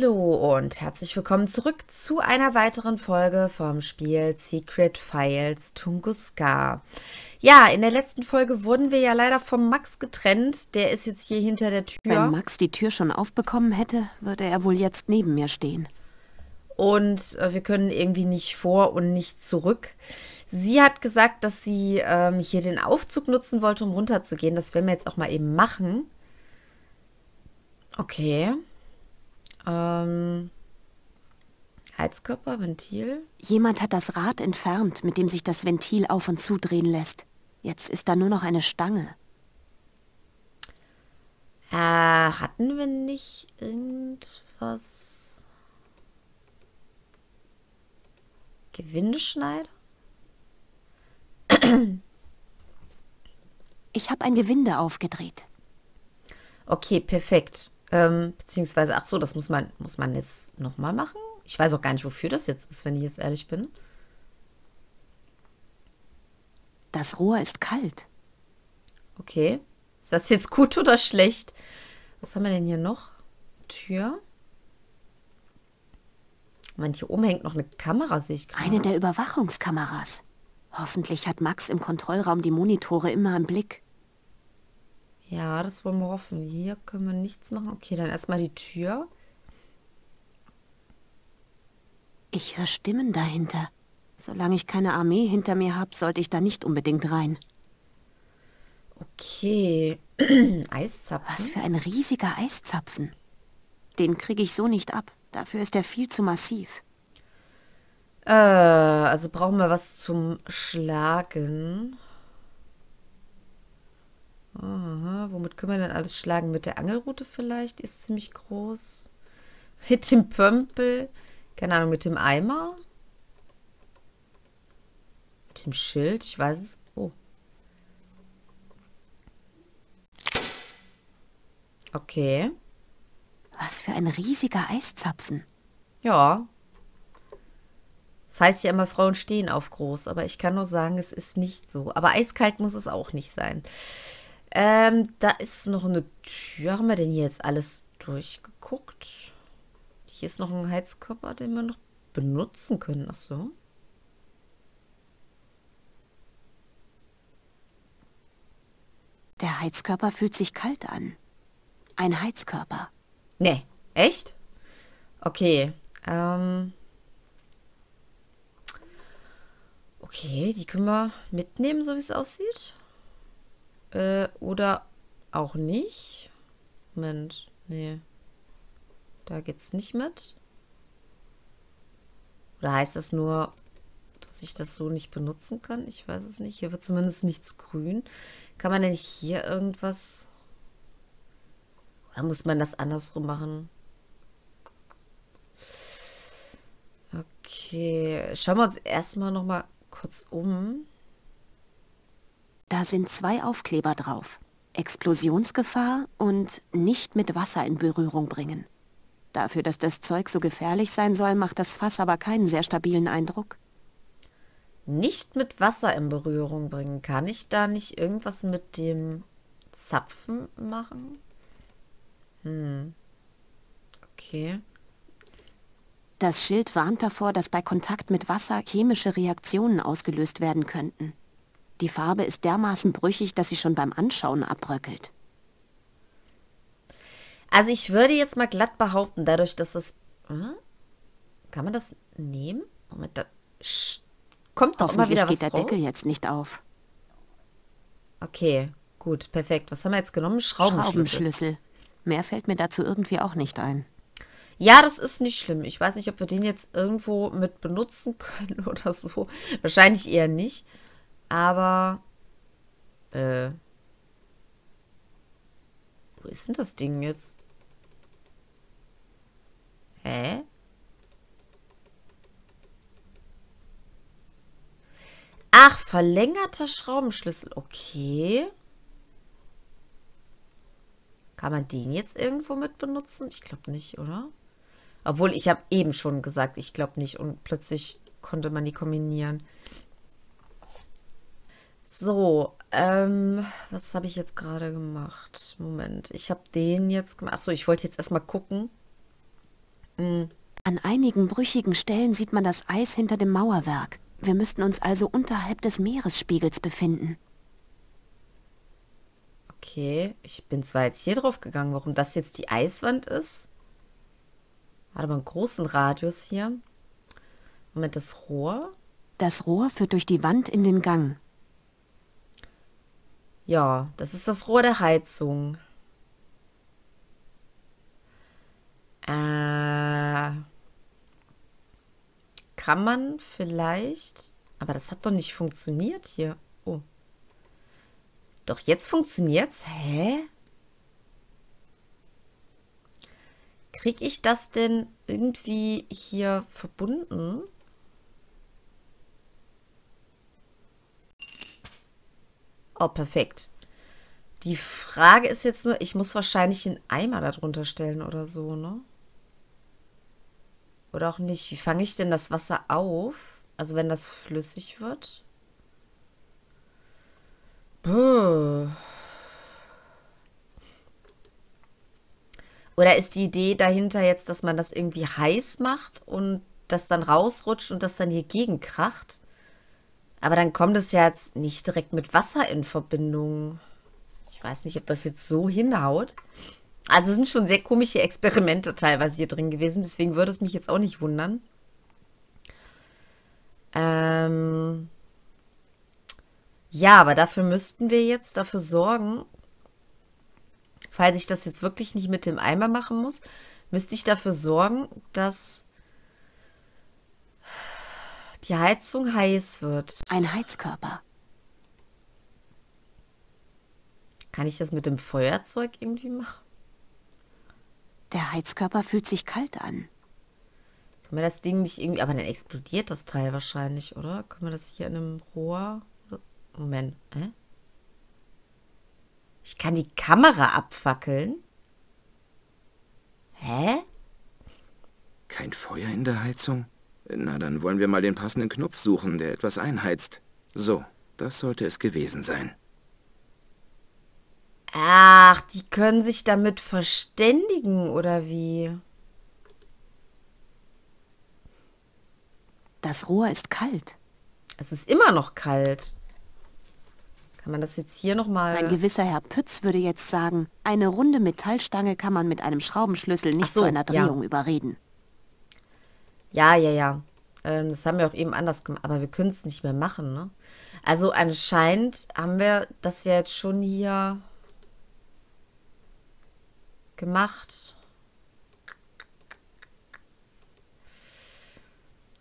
Hallo und herzlich willkommen zurück zu einer weiteren Folge vom Spiel Secret Files Tunguska. Ja, in der letzten Folge wurden wir ja leider vom Max getrennt. Der ist jetzt hier hinter der Tür. Wenn Max die Tür schon aufbekommen hätte, würde er wohl jetzt neben mir stehen. Und äh, wir können irgendwie nicht vor und nicht zurück. Sie hat gesagt, dass sie ähm, hier den Aufzug nutzen wollte, um runterzugehen. Das werden wir jetzt auch mal eben machen. Okay. Ähm, Heizkörper, Ventil. Jemand hat das Rad entfernt, mit dem sich das Ventil auf und zudrehen lässt. Jetzt ist da nur noch eine Stange. Äh, hatten wir nicht irgendwas? Gewindeschneider? Ich habe ein Gewinde aufgedreht. Okay, perfekt. Ähm, beziehungsweise, ach so, das muss man, muss man jetzt nochmal machen? Ich weiß auch gar nicht, wofür das jetzt ist, wenn ich jetzt ehrlich bin. Das Rohr ist kalt. Okay. Ist das jetzt gut oder schlecht? Was haben wir denn hier noch? Tür. Moment, hier oben hängt noch eine Kamera, sehe ich gerade. Eine der Überwachungskameras. Hoffentlich hat Max im Kontrollraum die Monitore immer im Blick. Ja, das wollen wir hoffen. Hier können wir nichts machen. Okay, dann erstmal die Tür. Ich höre Stimmen dahinter. Solange ich keine Armee hinter mir habe, sollte ich da nicht unbedingt rein. Okay. Eiszapfen. Was für ein riesiger Eiszapfen. Den kriege ich so nicht ab. Dafür ist er viel zu massiv. Äh, also brauchen wir was zum Schlagen. Aha, womit können wir denn alles schlagen? Mit der Angelrute vielleicht? Die ist ziemlich groß. Mit dem Pömpel. Keine Ahnung, mit dem Eimer. Mit dem Schild. Ich weiß es. Oh. Okay. Was für ein riesiger Eiszapfen. Ja. Das heißt ja immer, Frauen stehen auf groß, aber ich kann nur sagen, es ist nicht so. Aber eiskalt muss es auch nicht sein. Ähm, da ist noch eine Tür. Haben wir denn hier jetzt alles durchgeguckt? Hier ist noch ein Heizkörper, den wir noch benutzen können. Ach so. Der Heizkörper fühlt sich kalt an. Ein Heizkörper. Nee, echt? Okay. Ähm. Okay, die können wir mitnehmen, so wie es aussieht. Äh, oder auch nicht. Moment, nee. Da geht's nicht mit. Oder heißt das nur, dass ich das so nicht benutzen kann? Ich weiß es nicht. Hier wird zumindest nichts grün. Kann man denn hier irgendwas... Oder muss man das andersrum machen? Okay, schauen wir uns erstmal noch mal kurz um. Da sind zwei Aufkleber drauf. Explosionsgefahr und nicht mit Wasser in Berührung bringen. Dafür, dass das Zeug so gefährlich sein soll, macht das Fass aber keinen sehr stabilen Eindruck. Nicht mit Wasser in Berührung bringen. Kann ich da nicht irgendwas mit dem Zapfen machen? Hm. Okay. Das Schild warnt davor, dass bei Kontakt mit Wasser chemische Reaktionen ausgelöst werden könnten. Die Farbe ist dermaßen brüchig, dass sie schon beim Anschauen abbröckelt. Also ich würde jetzt mal glatt behaupten, dadurch, dass es... Hm? Kann man das nehmen? Moment, da kommt doch immer wieder was geht der raus. Deckel jetzt nicht auf. Okay, gut, perfekt. Was haben wir jetzt genommen? Schraubenschlüssel. Schraubenschlüssel. Mehr fällt mir dazu irgendwie auch nicht ein. Ja, das ist nicht schlimm. Ich weiß nicht, ob wir den jetzt irgendwo mit benutzen können oder so. Wahrscheinlich eher nicht. Aber, äh, wo ist denn das Ding jetzt? Hä? Ach, verlängerter Schraubenschlüssel. Okay. Kann man den jetzt irgendwo mit benutzen? Ich glaube nicht, oder? Obwohl, ich habe eben schon gesagt, ich glaube nicht. Und plötzlich konnte man die kombinieren. So, ähm, was habe ich jetzt gerade gemacht? Moment, ich habe den jetzt gemacht. Achso, ich wollte jetzt erstmal gucken, Mhm. An einigen brüchigen Stellen sieht man das Eis hinter dem Mauerwerk. Wir müssten uns also unterhalb des Meeresspiegels befinden. Okay, ich bin zwar jetzt hier drauf gegangen, warum das jetzt die Eiswand ist. Hat aber einen großen Radius hier. Moment, das Rohr? Das Rohr führt durch die Wand in den Gang. Ja, das ist das Rohr der Heizung. Äh, kann man vielleicht. Aber das hat doch nicht funktioniert hier. Oh. Doch jetzt funktioniert's. Hä? Krieg ich das denn irgendwie hier verbunden? Oh, perfekt. Die Frage ist jetzt nur, ich muss wahrscheinlich einen Eimer darunter stellen oder so, ne? Oder auch nicht. Wie fange ich denn das Wasser auf? Also wenn das flüssig wird? Puh. Oder ist die Idee dahinter jetzt, dass man das irgendwie heiß macht und das dann rausrutscht und das dann hier gegenkracht? Aber dann kommt es ja jetzt nicht direkt mit Wasser in Verbindung. Ich weiß nicht, ob das jetzt so hinhaut. Also es sind schon sehr komische Experimente teilweise hier drin gewesen, deswegen würde es mich jetzt auch nicht wundern. Ähm ja, aber dafür müssten wir jetzt dafür sorgen, falls ich das jetzt wirklich nicht mit dem Eimer machen muss, müsste ich dafür sorgen, dass die Heizung heiß wird. Ein Heizkörper. Kann ich das mit dem Feuerzeug irgendwie machen? Der Heizkörper fühlt sich kalt an. Können wir das Ding nicht irgendwie. Aber dann explodiert das Teil wahrscheinlich, oder? Können wir das hier in einem Rohr. Moment. Hä? Ich kann die Kamera abfackeln? Hä? Kein Feuer in der Heizung? Na, dann wollen wir mal den passenden Knopf suchen, der etwas einheizt. So, das sollte es gewesen sein. Ach, die können sich damit verständigen, oder wie? Das Rohr ist kalt. Es ist immer noch kalt. Kann man das jetzt hier nochmal... Ein gewisser Herr Pütz würde jetzt sagen, eine runde Metallstange kann man mit einem Schraubenschlüssel nicht so, zu einer Drehung ja. überreden. Ja, ja, ja. Ähm, das haben wir auch eben anders gemacht, aber wir können es nicht mehr machen, ne? Also anscheinend haben wir das ja jetzt schon hier gemacht.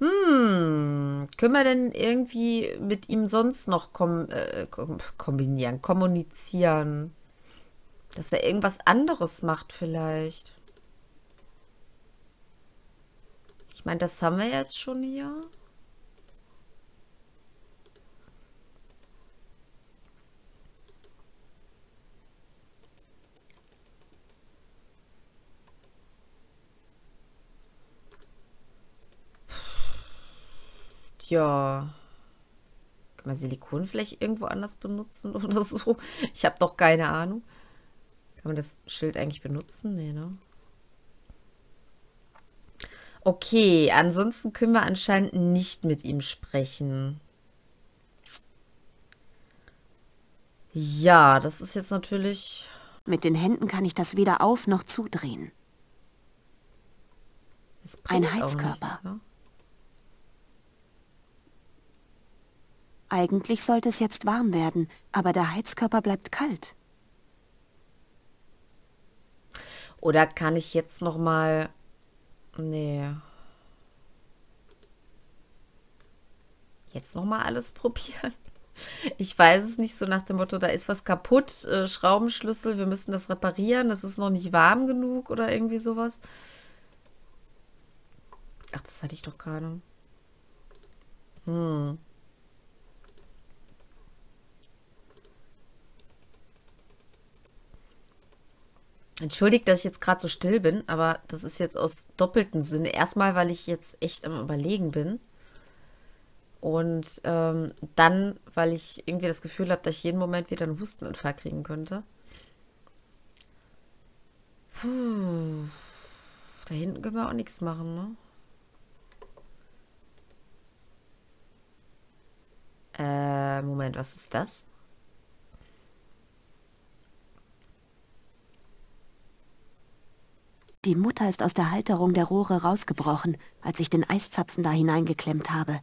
Hm, können wir denn irgendwie mit ihm sonst noch kom äh, kombinieren, kommunizieren? Dass er irgendwas anderes macht vielleicht. Ich meine, das haben wir jetzt schon hier. Ja. Kann man Silikon vielleicht irgendwo anders benutzen oder so? Ich habe doch keine Ahnung. Kann man das Schild eigentlich benutzen? Nee, ne? Okay, ansonsten können wir anscheinend nicht mit ihm sprechen. Ja, das ist jetzt natürlich... Mit den Händen kann ich das weder auf noch zudrehen. Ein Heizkörper. Nichts, ne? Eigentlich sollte es jetzt warm werden, aber der Heizkörper bleibt kalt. Oder kann ich jetzt noch mal... Nee. Jetzt noch mal alles probieren? Ich weiß es nicht, so nach dem Motto, da ist was kaputt, äh, Schraubenschlüssel, wir müssen das reparieren, das ist noch nicht warm genug oder irgendwie sowas. Ach, das hatte ich doch gerade. Hm. Entschuldigt, dass ich jetzt gerade so still bin, aber das ist jetzt aus doppelten Sinne. Erstmal, weil ich jetzt echt am Überlegen bin. Und ähm, dann, weil ich irgendwie das Gefühl habe, dass ich jeden Moment wieder einen Hustenanfall kriegen könnte. Puh. Da hinten können wir auch nichts machen, ne? Äh, Moment, was ist das? Die Mutter ist aus der Halterung der Rohre rausgebrochen, als ich den Eiszapfen da hineingeklemmt habe.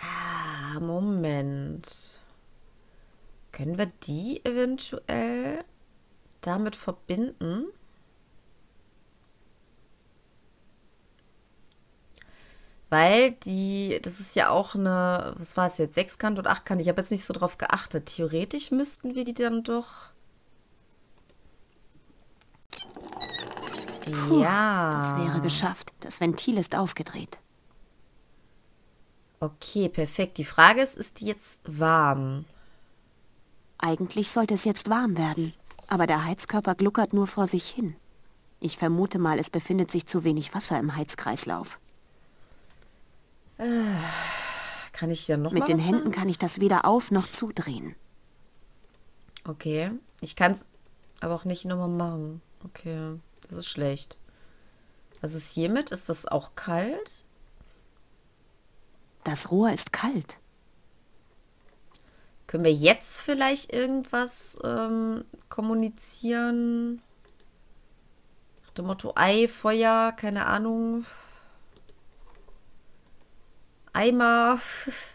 Ah, Moment. Können wir die eventuell damit verbinden? Weil die, das ist ja auch eine, was war es jetzt, Sechskant und Achtkant? Ich habe jetzt nicht so drauf geachtet. Theoretisch müssten wir die dann doch. Puh, ja. Das wäre geschafft. Das Ventil ist aufgedreht. Okay, perfekt. Die Frage ist, ist die jetzt warm? Eigentlich sollte es jetzt warm werden, aber der Heizkörper gluckert nur vor sich hin. Ich vermute mal, es befindet sich zu wenig Wasser im Heizkreislauf. Kann ich dann noch Mit den Händen machen? kann ich das weder auf noch zudrehen. Okay. Ich kann es aber auch nicht nochmal machen. Okay, das ist schlecht. Was ist hiermit? Ist das auch kalt? Das Rohr ist kalt. Können wir jetzt vielleicht irgendwas ähm, kommunizieren? Nach dem Motto Ei, Feuer, keine Ahnung. Eimer.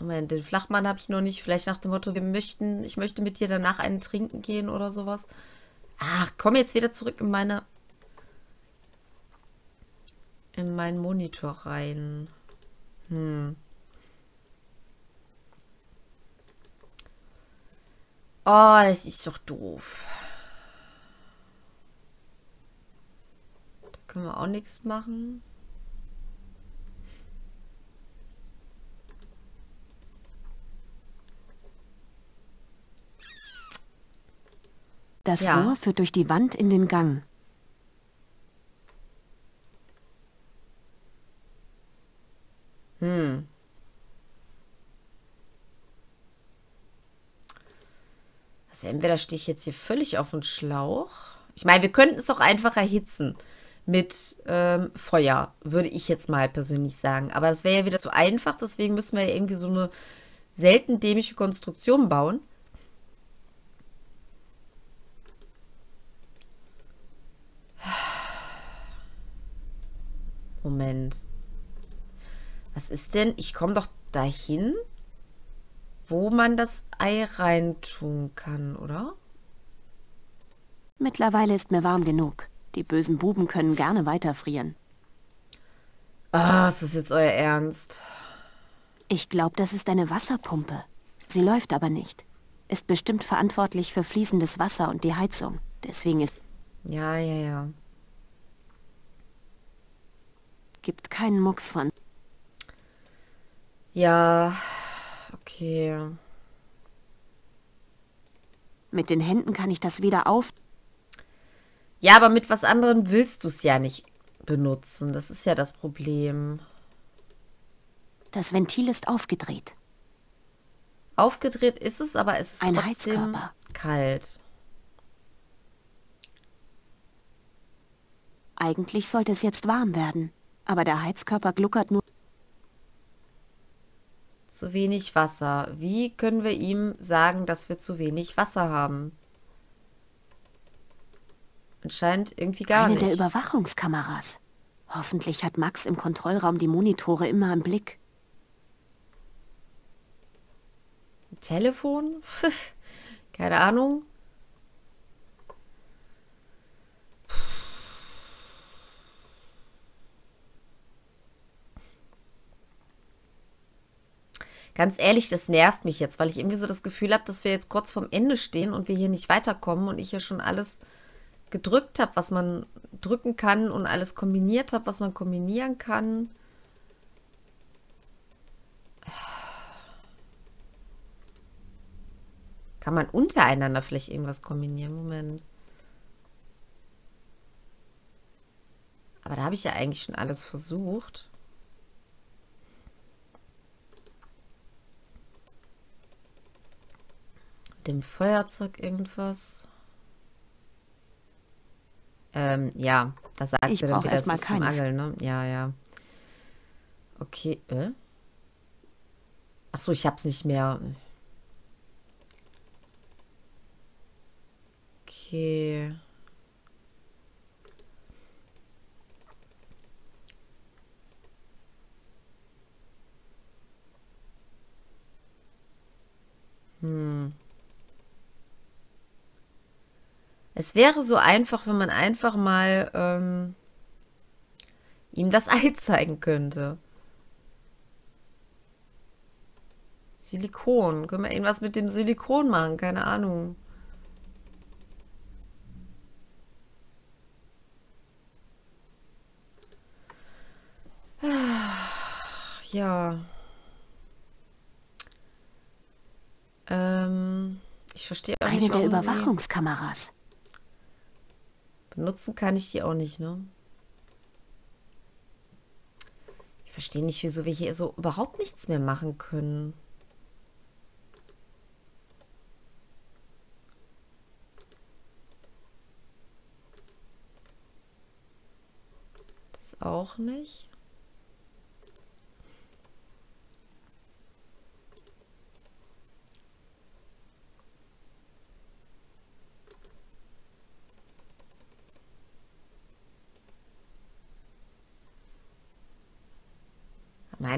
Moment, den Flachmann habe ich noch nicht. Vielleicht nach dem Motto, wir möchten, ich möchte mit dir danach einen trinken gehen oder sowas. Ach, komm jetzt wieder zurück in meine in meinen Monitor rein. Hm. Oh, das ist doch doof. Da können wir auch nichts machen. Das Ja. Rohr führt durch die Wand in den Gang. Also entweder stehe ich jetzt hier völlig auf den Schlauch. Ich meine, wir könnten es auch einfach erhitzen mit ähm, Feuer, würde ich jetzt mal persönlich sagen. Aber das wäre ja wieder zu einfach, deswegen müssen wir ja irgendwie so eine selten dämische Konstruktion bauen. Moment. Was ist denn? Ich komme doch dahin, wo man das Ei reintun kann, oder? Mittlerweile ist mir warm genug. Die bösen Buben können gerne weiterfrieren. Ah, ist das jetzt euer Ernst? Ich glaube, das ist eine Wasserpumpe. Sie läuft aber nicht. Ist bestimmt verantwortlich für fließendes Wasser und die Heizung. Deswegen ist Ja, ja, ja. Gibt keinen Mucks von. Ja, okay. Mit den Händen kann ich das wieder auf. Ja, aber mit was anderem willst du es ja nicht benutzen. Das ist ja das Problem. Das Ventil ist aufgedreht. Aufgedreht ist es, aber es ist Ein trotzdem Heizkörper. kalt. Eigentlich sollte es jetzt warm werden. Aber der Heizkörper gluckert nur. Zu wenig Wasser. Wie können wir ihm sagen, dass wir zu wenig Wasser haben? Anscheinend irgendwie gar eine nicht. der Überwachungskameras. Hoffentlich hat Max im Kontrollraum die Monitore immer im Blick. Telefon? Keine Ahnung. Ganz ehrlich, das nervt mich jetzt, weil ich irgendwie so das Gefühl habe, dass wir jetzt kurz vorm Ende stehen und wir hier nicht weiterkommen und ich hier schon alles gedrückt habe, was man drücken kann und alles kombiniert habe, was man kombinieren kann. Kann man untereinander vielleicht irgendwas kombinieren? Moment. Aber da habe ich ja eigentlich schon alles versucht. Dem Feuerzeug irgendwas. Ähm, ja, da sagt Ich sie dann wieder, erst mal es ist zum. Angeln, ne? Ja, ja. Okay, äh? Ach so, ich hab's nicht mehr. Okay. Es wäre so einfach, wenn man einfach mal ähm, ihm das Ei zeigen könnte. Silikon. Können wir irgendwas mit dem Silikon machen? Keine Ahnung. Ja. Ähm, ich verstehe auch Eine nicht, der Überwachungskameras. Benutzen kann ich die auch nicht, ne? Ich verstehe nicht, wieso wir hier so überhaupt nichts mehr machen können. Das auch nicht.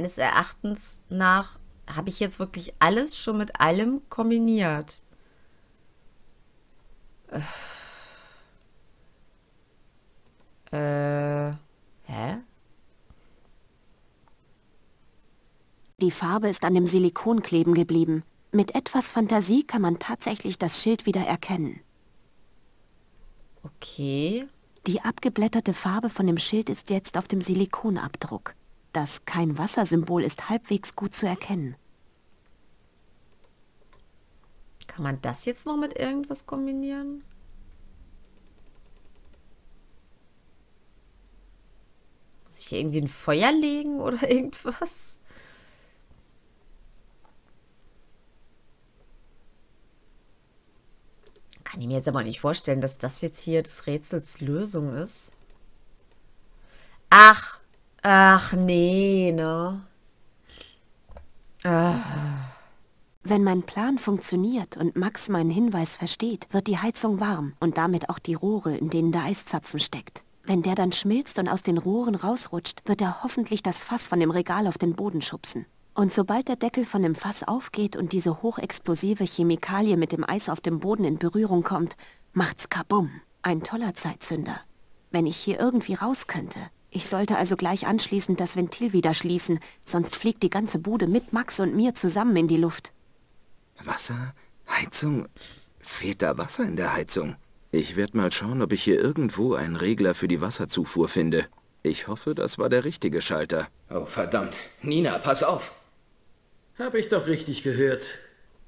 Meines Erachtens nach habe ich jetzt wirklich alles schon mit allem kombiniert. Äh. Hä? Die Farbe ist an dem Silikon kleben geblieben. Mit etwas Fantasie kann man tatsächlich das Schild wieder erkennen. Okay. Die abgeblätterte Farbe von dem Schild ist jetzt auf dem Silikonabdruck. Das kein Wassersymbol ist halbwegs gut zu erkennen. Kann man das jetzt noch mit irgendwas kombinieren? Muss ich hier irgendwie ein Feuer legen oder irgendwas? Kann ich mir jetzt aber nicht vorstellen, dass das jetzt hier des Rätsels Lösung ist. Ach, ach nee, ne? Wenn mein Plan funktioniert und Max meinen Hinweis versteht, wird die Heizung warm und damit auch die Rohre, in denen der Eiszapfen steckt. Wenn der dann schmilzt und aus den Rohren rausrutscht, wird er hoffentlich das Fass von dem Regal auf den Boden schubsen. Und sobald der Deckel von dem Fass aufgeht und diese hochexplosive Chemikalie mit dem Eis auf dem Boden in Berührung kommt, macht's kabum. Ein toller Zeitzünder. Wenn ich hier irgendwie raus könnte. Ich sollte also gleich anschließend das Ventil wieder schließen, sonst fliegt die ganze Bude mit Max und mir zusammen in die Luft. Wasser? Heizung? Fehlt da Wasser in der Heizung? Ich werde mal schauen, ob ich hier irgendwo einen Regler für die Wasserzufuhr finde. Ich hoffe, das war der richtige Schalter. Oh, verdammt. Nina, pass auf. Habe ich doch richtig gehört.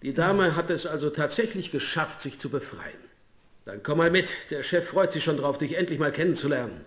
Die Dame hat es also tatsächlich geschafft, sich zu befreien. Dann komm mal mit. Der Chef freut sich schon drauf, dich endlich mal kennenzulernen.